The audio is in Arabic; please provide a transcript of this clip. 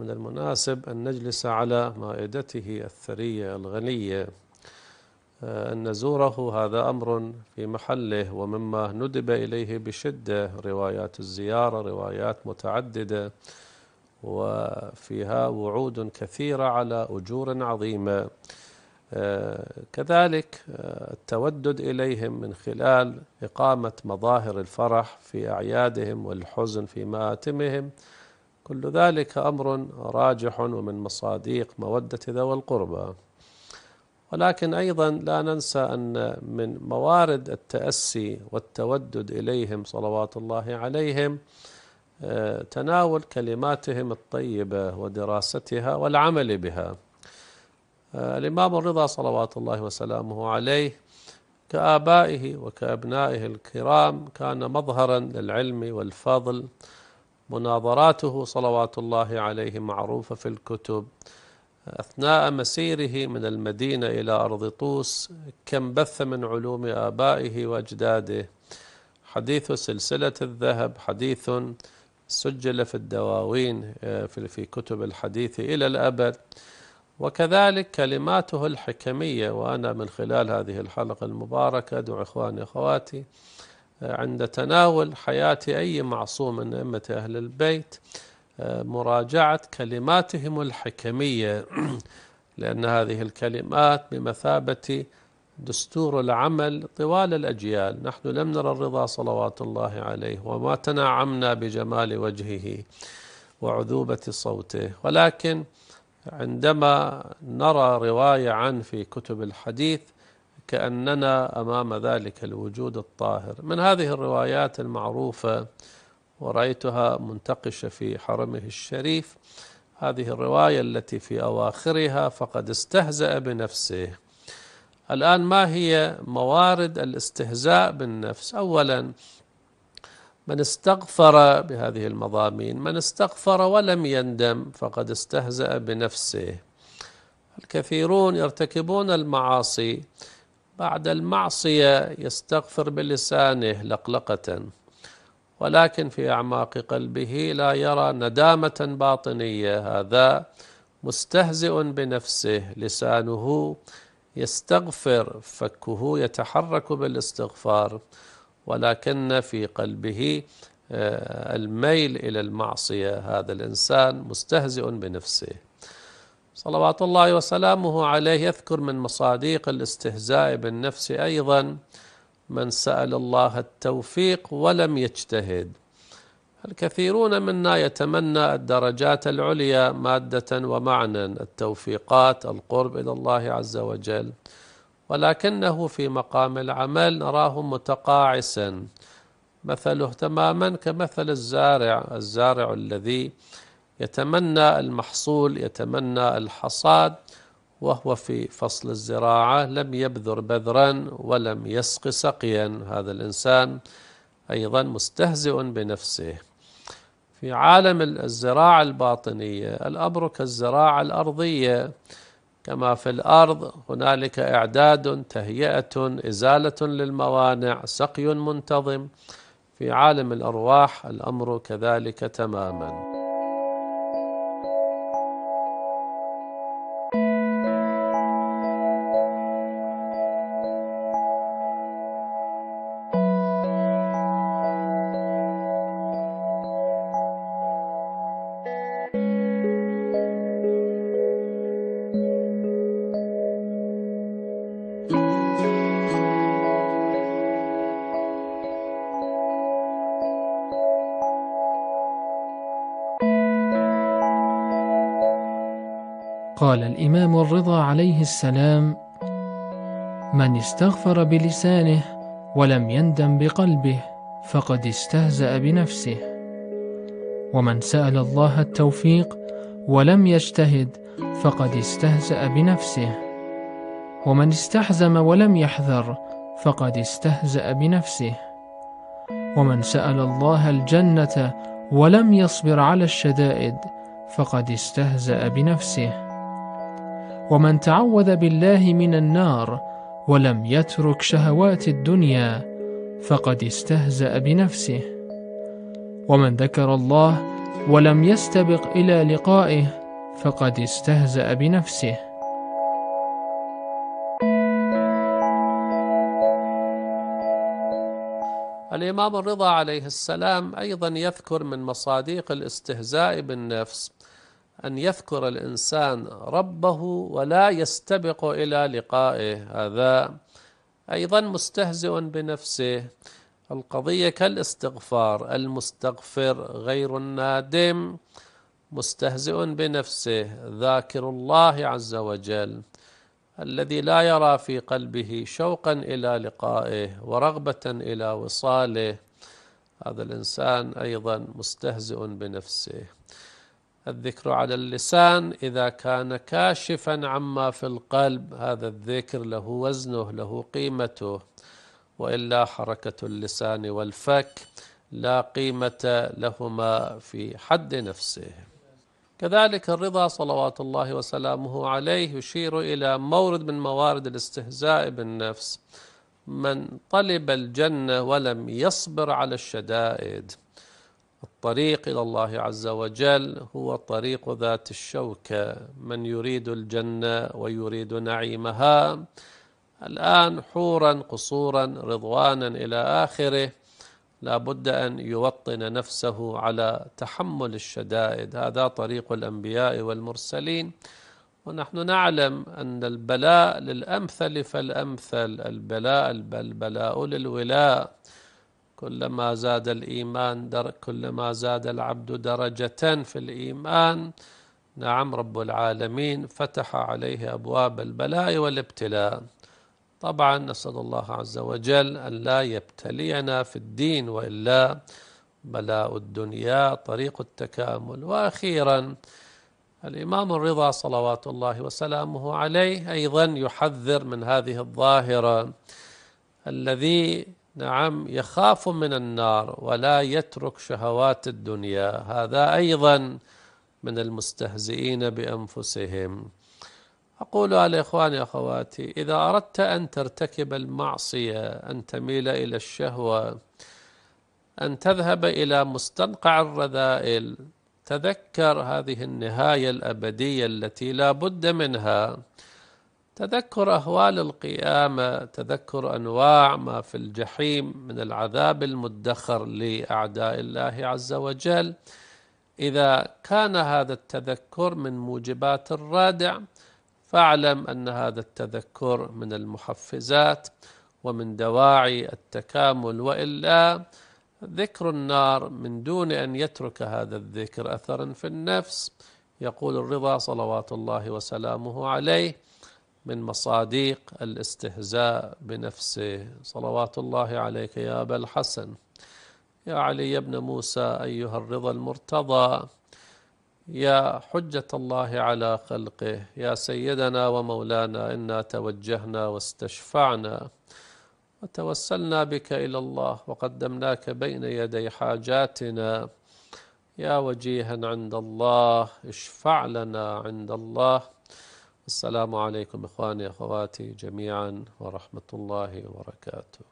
من المناسب أن نجلس على مائدته الثرية الغنية. آه، أن نزوره هذا أمر في محله ومما ندب إليه بشدة. روايات الزيارة روايات متعددة وفيها وعود كثيرة على أجور عظيمة. آه، كذلك آه، التودد إليهم من خلال إقامة مظاهر الفرح في أعيادهم والحزن في مآتمهم. كل ذلك أمر راجح ومن مصاديق مودة ذوي القربى. ولكن أيضا لا ننسى أن من موارد التأسي والتودد إليهم صلوات الله عليهم آه، تناول كلماتهم الطيبة ودراستها والعمل بها. آه، الإمام الرضا صلوات الله وسلامه عليه كآبائه وكأبنائه الكرام كان مظهرا للعلم والفضل مناظراته صلوات الله عليه معروفة في الكتب أثناء مسيره من المدينة إلى أرض طوس كم بث من علوم آبائه وأجداده. حديث سلسلة الذهب حديث سجل في الدواوين آه، في كتب الحديث إلى الأبد. وكذلك كلماته الحكمية وأنا من خلال هذه الحلقة المباركة أدعو إخواني أخواتي عند تناول حياة أي معصوم من أئمة أهل البيت آه، مراجعة كلماتهم الحكمية. لأن هذه الكلمات بمثابة دستور العمل طوال الأجيال. نحن لم نرى الرضا صلوات الله عليه وما تنعمنا بجمال وجهه وعذوبة صوته. ولكن عندما نرى رواية عنه في كتب الحديث كأننا أمام ذلك الوجود الطاهر. من هذه الروايات المعروفة ورأيتها منتقشة في حرمه الشريف هذه الرواية التي في أواخرها فقد استهزأ بنفسه. الآن ما هي موارد الاستهزاء بالنفس؟ أولا من استغفر بهذه المضامين من استغفر ولم يندم فقد استهزأ بنفسه. الكثيرون يرتكبون المعاصي بعد المعصية يستغفر بلسانه لقلقة ولكن في أعماق قلبه لا يرى ندامة باطنية. هذا مستهزئ بنفسه لسانه يستغفر فكه يتحرك بالاستغفار. ولكن في قلبه آه، الميل إلى المعصية. هذا الإنسان مستهزئ بنفسه. صلوات الله وسلامه عليه يذكر من مصاديق الاستهزاء بالنفس أيضا من سأل الله التوفيق ولم يجتهد. الكثيرون منا يتمنى الدرجات العليا مادة ومعنى التوفيقات القرب إلى الله عز وجل. ولكنه في مقام العمل نراه متقاعسا. مثله تماما كمثل الزارع الزارع الذي يتمنى المحصول يتمنى الحصاد وهو في فصل الزراعة لم يبذر بذرا ولم يسق سقيا. هذا الإنسان أيضا مستهزئ بنفسه. في عالم الزراعة الباطنية الأمر كالزراعة الأرضية. كما في الأرض هنالك إعداد تهيئة إزالة للموانع سقي منتظم. في عالم الأرواح الأمر كذلك تماما. قال الإمام الرضا عليه السلام من استغفر بلسانه ولم يندم بقلبه فقد استهزأ بنفسه. ومن سأل الله التوفيق ولم يجتهد فقد استهزأ بنفسه. ومن استحزم ولم يحذر فقد استهزأ بنفسه. ومن سأل الله الجنة ولم يصبر على الشدائد فقد استهزأ بنفسه. ومن تعوذ بالله من النار ولم يترك شهوات الدنيا فقد استهزأ بنفسه. ومن ذكر الله ولم يستبق إلى لقائه فقد استهزأ بنفسه. الإمام الرضا عليه السلام أيضا يذكر من مصاديق الاستهزاء بالنفس أن يذكر الإنسان ربه ولا يستبق إلى لقائه. هذا أيضا مستهزئ بنفسه. القضية كالاستغفار المستغفر غير النادم مستهزئ بنفسه. ذاكر الله عز وجل الذي لا يرى في قلبه شوقا إلى لقائه ورغبة إلى وصاله. هذا الإنسان أيضا مستهزئ بنفسه. الذكر على اللسان إذا كان كاشفا عما في القلب هذا الذكر له وزنه له قيمته. وإلا حركة اللسان والفك لا قيمة لهما في حد نفسه. كذلك الرضا صلوات الله وسلامه عليه يشير إلى مورد من موارد الاستهزاء بالنفس. من طلب الجنة ولم يصبر على الشدائد. الطريق إلى الله عز وجل هو طريق ذات الشوكة. من يريد الجنة ويريد نعيمها الآن حورا قصورا رضوانا إلى آخره لا بد أن يوطن نفسه على تحمل الشدائد. هذا طريق الأنبياء والمرسلين. ونحن نعلم أن البلاء للأمثل فالأمثل البلاء البلاء للولاء. كلما زاد الإيمان در كلما زاد العبد درجة في الإيمان نعم رب العالمين فتح عليه أبواب البلاء والابتلاء. طبعا نسأل الله عز وجل أن لا يبتلينا في الدين وإلا بلاء الدنيا طريق التكامل. وأخيرا الإمام الرضا صلوات الله وسلامه عليه أيضا يحذر من هذه الظاهرة الذي نعم يخاف من النار ولا يترك شهوات الدنيا. هذا أيضا من المستهزئين بأنفسهم. أقول على إخواني أخواتي إذا أردت أن ترتكب المعصية أن تميل إلى الشهوة أن تذهب إلى مستنقع الرذائل تذكر هذه النهاية الأبدية التي لا بد منها. تذكر أهوال القيامة تذكر أنواع ما في الجحيم من العذاب المدخر لأعداء الله عز وجل. إذا كان هذا التذكر من موجبات الرادع فاعلم أن هذا التذكر من المحفزات ومن دواعي التكامل. وإلا ذكر النار من دون أن يترك هذا الذكر اثرا في النفس يقول الرضا صلوات الله وسلامه عليه. من مصاديق الاستهزاء بنفسه. صلوات الله عليك يا أبا الحسن يا علي بن موسى أيها الرضا المرتضى يا حجة الله على خلقه يا سيدنا ومولانا إنا توجهنا واستشفعنا وتوسلنا بك إلى الله وقدمناك بين يدي حاجاتنا. يا وجيها عند الله اشفع لنا عند الله. السلام عليكم إخواني أخواتي جميعا ورحمة الله وبركاته.